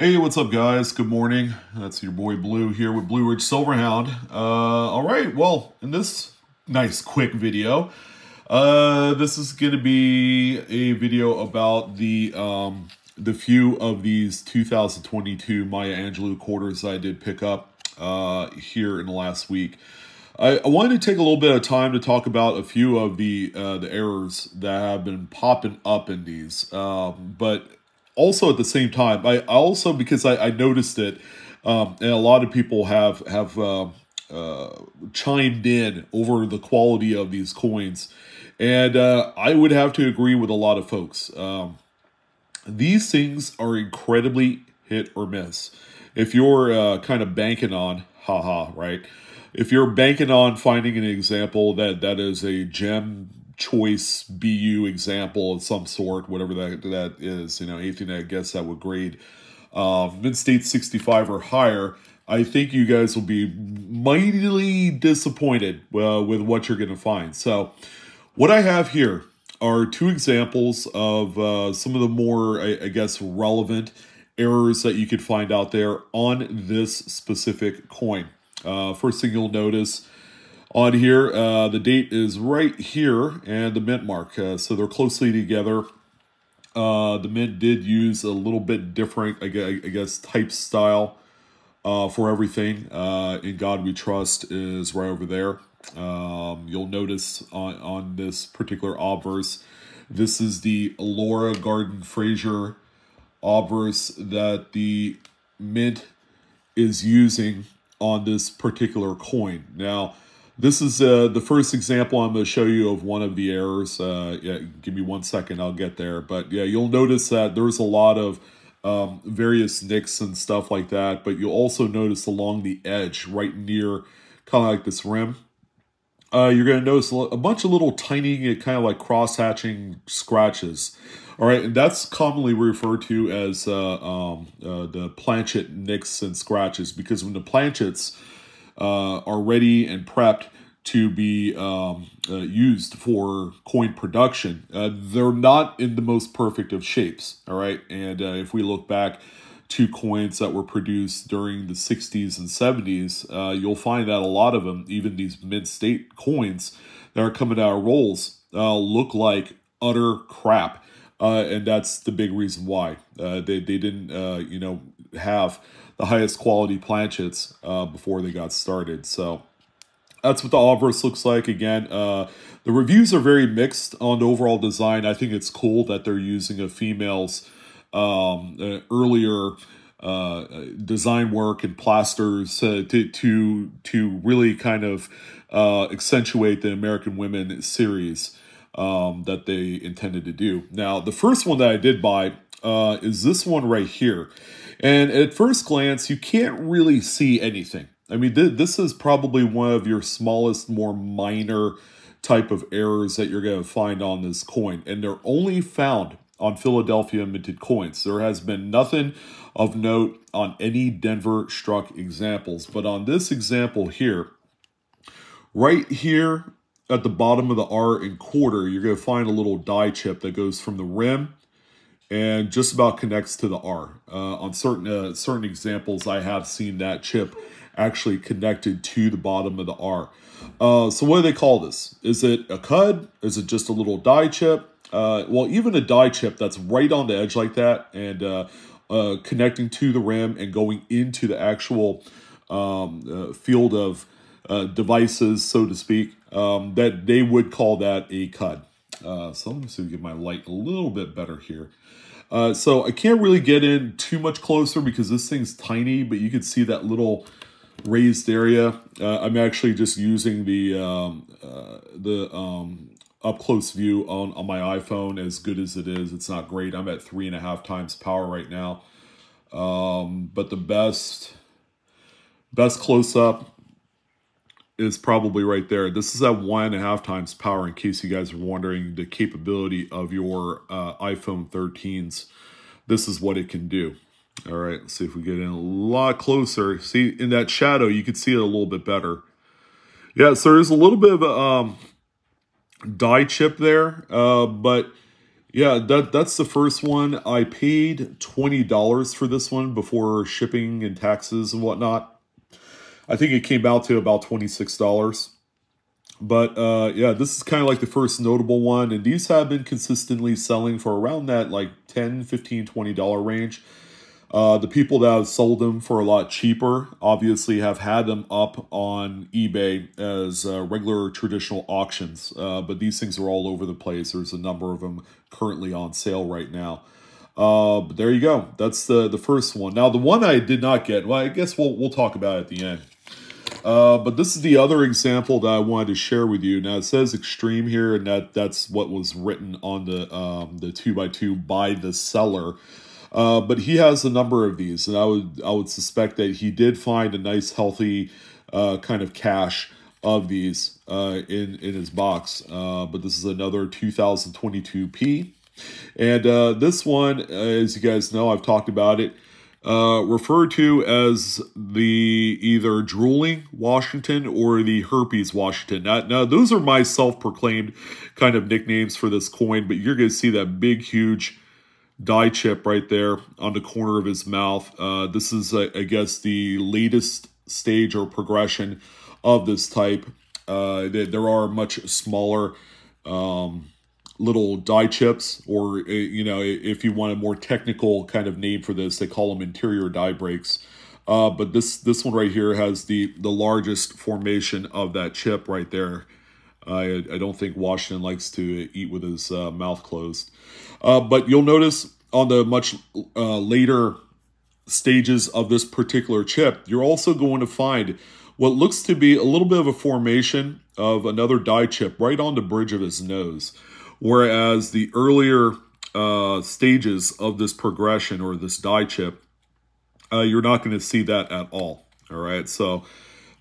Hey, what's up, guys? Good morning. That's your boy Blue here with Blue Ridge Silverhound. Uh, all right, well, in this nice quick video, uh, this is going to be a video about the um, the few of these 2022 Maya Angelou quarters I did pick up uh, here in the last week. I, I, wanted to take a little bit of time to talk about a few of the uh, the errors that have been popping up in these, um, but also at the same time, I, also because I, I noticed it, um, and a lot of people have have uh, uh, chimed in over the quality of these coins, and uh, I would have to agree with a lot of folks. Um, these things are incredibly hit or miss. If you're uh, kind of banking on, haha, right? If you're banking on finding an example that that is a gem choice BU example of some sort, whatever that that is, you know, anything I guess that would grade uh, mid state 65 or higher, I think you guys will be mightily disappointed uh, with what you're going to find. So, what I have here are two examples of uh, some of the more, I, I guess, relevant errors that you could find out there on this specific coin. Uh, first thing you'll notice on here. Uh, the date is right here and the mint mark. Uh, so they're closely together. Uh, the mint did use a little bit different, I guess, type style uh, for everything. Uh, In God We Trust is right over there. Um, you'll notice on, on this particular obverse, this is the Laura Gardin Fraser obverse that the mint is using on this particular coin. Now, this is uh, the first example I'm going to show you of one of the errors. Uh, yeah, give me one second, I'll get there. But yeah, you'll notice that there's a lot of um, various nicks and stuff like that. But you'll also notice along the edge, right near kind of like this rim, uh, you're going to notice a bunch of little tiny kind of like cross-hatching scratches. All right, and that's commonly referred to as uh, um, uh, the planchet nicks and scratches because when the planchets uh, are ready and prepped to be um, uh, used for coin production. Uh, they're not in the most perfect of shapes, all right? And uh, if we look back to coins that were produced during the 60s and 70s, uh, you'll find that a lot of them, even these mid-state coins that are coming out of rolls, uh, look like utter crap. And that's the big reason why. they, they didn't, you know, have the highest quality planchets uh, before they got started. So that's what the obverse looks like. Again, uh, the reviews are very mixed on the overall design. I think it's cool that they're using a female's um, uh, earlier uh, design work and plasters uh, to to to really kind of uh, accentuate the American Women series um, that they intended to do. Now, the first one that I did buy uh, is this one right here. And at first glance, you can't really see anything. I mean, th this is probably one of your smallest, more minor type of errors that you're going to find on this coin. And they're only found on Philadelphia minted coins. There has been nothing of note on any Denver struck examples. But on this example here, right here at the bottom of the R and quarter, you're going to find a little die chip that goes from the rim and just about connects to the R. Uh, on certain uh, certain examples, I have seen that chip actually connected to the bottom of the R. Uh, so what do they call this? Is it a CUD? Is it just a little die chip? Uh, well, even a die chip that's right on the edge like that and uh, uh, connecting to the rim and going into the actual um, field of devices, so to speak, um, that they would call that a CUD. Uh, so let me see if we get my light a little bit better here. Uh, so I can't really get in too much closer because this thing's tiny, but you can see that little raised area. Uh, I'm actually just using the um, uh, the um, up close view on, on my iPhone as good as it is. It's not great. I'm at three and a half times power right now. Um, but the best best close up is probably right there. This is at one and a half times power in case you guys are wondering the capability of your uh, iPhone 13s. This is what it can do. All right, let's see if we get in a lot closer. See, in that shadow, you can see it a little bit better. Yeah, so there's a little bit of a um, die chip there, uh, but yeah, that that's the first one. I paid twenty dollars for this one before shipping and taxes and whatnot. I think it came out to about twenty six dollars. But uh, yeah, this is kind of like the first notable one, and these have been consistently selling for around that like $10, $15, 20 dollar range. Uh, the people that have sold them for a lot cheaper obviously have had them up on eBay as uh, regular traditional auctions, uh, but these things are all over the place. There's a number of them currently on sale right now. Uh, but there you go. That's the the first one. Now the one I did not get. Well, I guess we'll we'll talk about at the end. Uh, but this is the other example that I wanted to share with you. Now it says extreme here, and that that's what was written on the um, the two by two by the seller. Uh, but he has a number of these, and I would I would suspect that he did find a nice, healthy uh, kind of cache of these uh, in in his box. Uh, but this is another 2022p, and uh, this one, as you guys know, I've talked about it. Uh, referred to as the either drooling Washington or the herpes Washington. Now, now those are my self-proclaimed kind of nicknames for this coin, but you're going to see that big, huge die chip right there on the corner of his mouth. Uh, this is, uh, I guess, the latest stage or progression of this type. Uh, there are much smaller um, little die chips, or, uh, you know, if you want a more technical kind of name for this, they call them interior die breaks. Uh, but this this one right here has the the largest formation of that chip right there. I, I don't think Washington likes to eat with his uh, mouth closed. Uh, but you'll notice on the much uh, later stages of this particular chip, you're also going to find what looks to be a little bit of a formation of another die chip right on the bridge of his nose. Whereas the earlier uh, stages of this progression or this die chip, uh, you're not going to see that at all. All right, so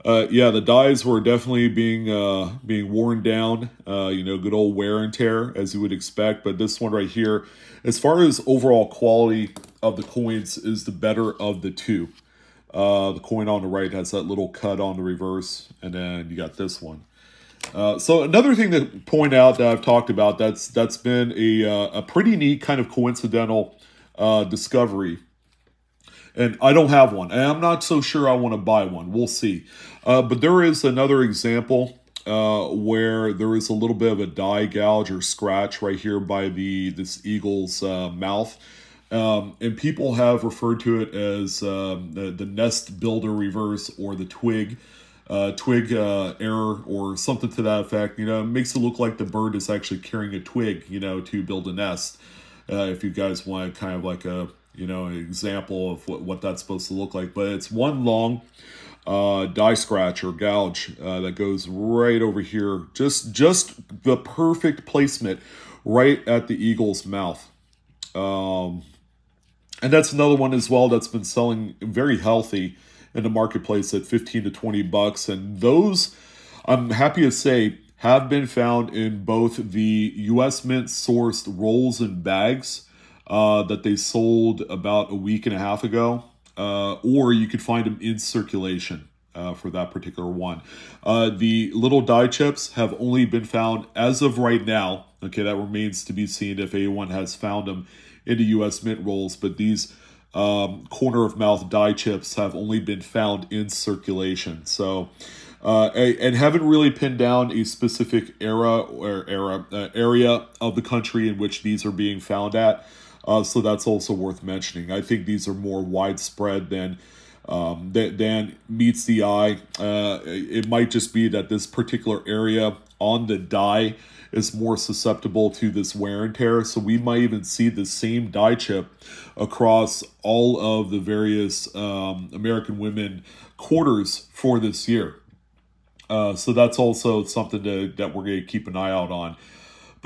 uh, yeah, the dies were definitely being uh, being worn down. Uh, you know, good old wear and tear as you would expect. But this one right here, as far as overall quality of the coins, is the better of the two. Uh, the coin on the right has that little cut on the reverse, and then you got this one. Uh, so another thing to point out that I've talked about that's that's been a uh, a pretty neat kind of coincidental uh, discovery and I don't have one. And I'm not so sure I want to buy one. We'll see. Uh, but there is another example uh, where there is a little bit of a die gouge or scratch right here by the this eagle's mouth. Um, and people have referred to it as um, the, the nest builder reverse or the twig. Uh, twig uh, error or something to that effect. You know, it makes it look like the bird is actually carrying a twig, you know, to build a nest. Uh, if you guys want kind of like a you know, example of what, what that's supposed to look like. But it's one long uh, die scratch or gouge uh, that goes right over here. Just, just the perfect placement right at the eagle's mouth. Um, and that's another one as well that's been selling very healthy in the marketplace at 15 to 20 bucks. And those, I'm happy to say, have been found in both the US Mint sourced rolls and bags uh, that they sold about a week and a half ago, uh, or you could find them in circulation uh, for that particular one. Uh, the little die chips have only been found as of right now. Okay, that remains to be seen if anyone has found them in the U.S. mint rolls, but these um, corner of mouth die chips have only been found in circulation. So, uh, and haven't really pinned down a specific era or era uh, area of the country in which these are being found at. Uh, so that's also worth mentioning. I think these are more widespread than um, that than meets the eye. Uh, it might just be that this particular area on the die is more susceptible to this wear and tear. So we might even see the same die chip across all of the various um, American women quarters for this year. Uh, so that's also something to, that we're going to keep an eye out on.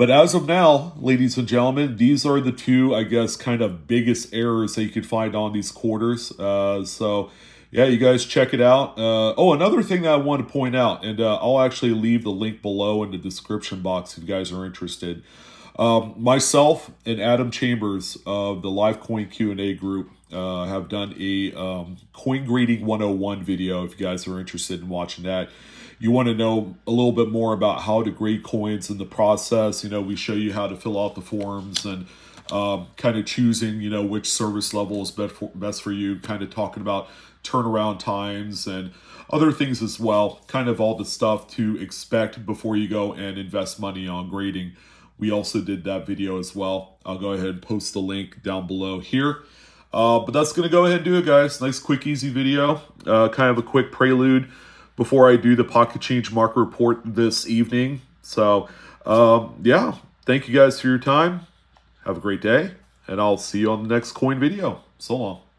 But as of now, ladies and gentlemen, these are the two, I guess, kind of biggest errors that you could find on these quarters. Uh, so, yeah, you guys check it out. Uh, oh, another thing that I want to point out, and uh, I'll actually leave the link below in the description box if you guys are interested. Um, myself and Adam Chambers of the Live Coin Q&A group uh, have done a um, coin grading 101 video if you guys are interested in watching that. You want to know a little bit more about how to grade coins in the process. You know, we show you how to fill out the forms and um, kind of choosing, you know, which service level is best for, best for you, kind of talking about turnaround times and other things as well, kind of all the stuff to expect before you go and invest money on grading. We also did that video as well. I'll go ahead and post the link down below here. Uh, but that's going to go ahead and do it, guys. Nice, quick, easy video. Uh, kind of a quick prelude before I do the pocket change market report this evening. So, um, yeah, thank you guys for your time. Have a great day, and I'll see you on the next coin video. So long.